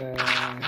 嗯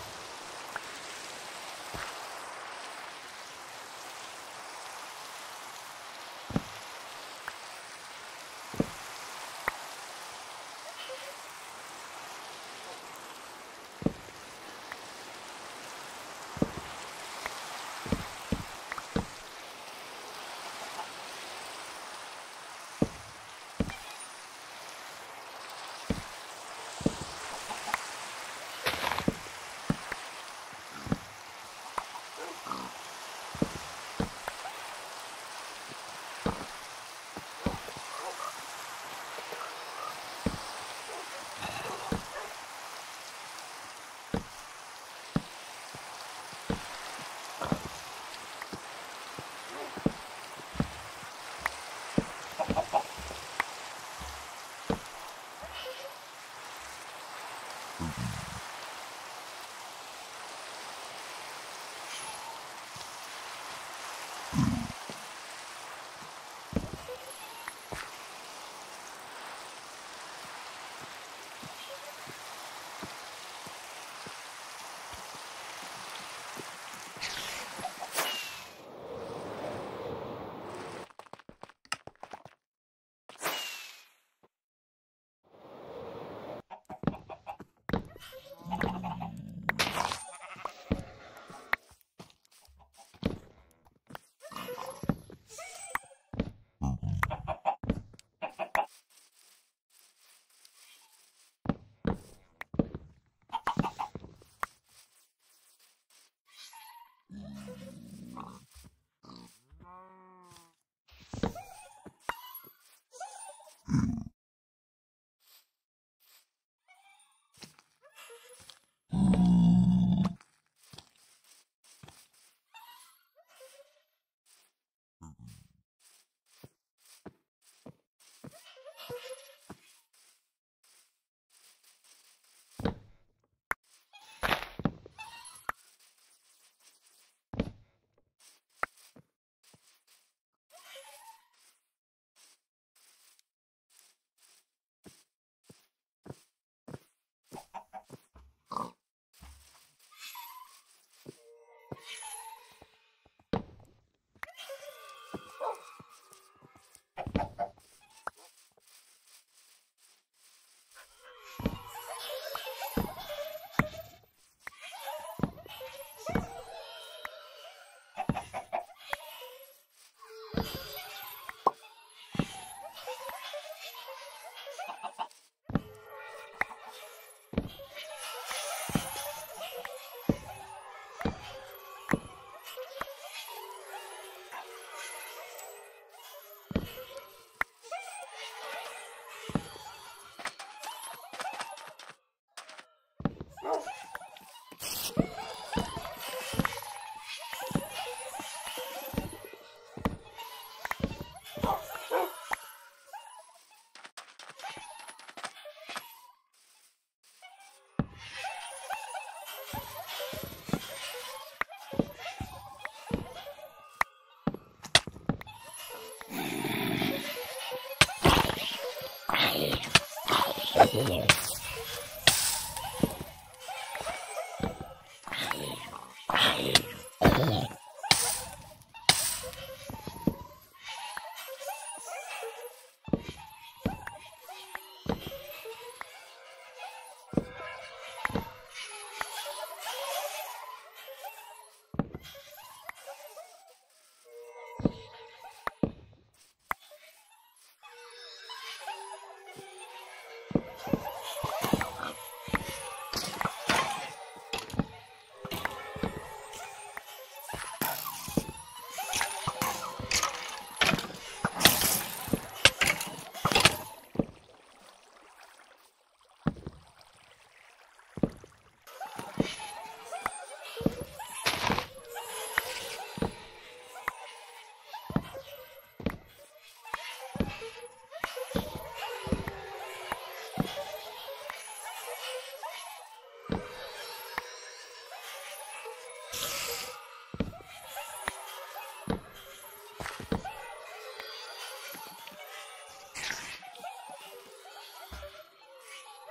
here.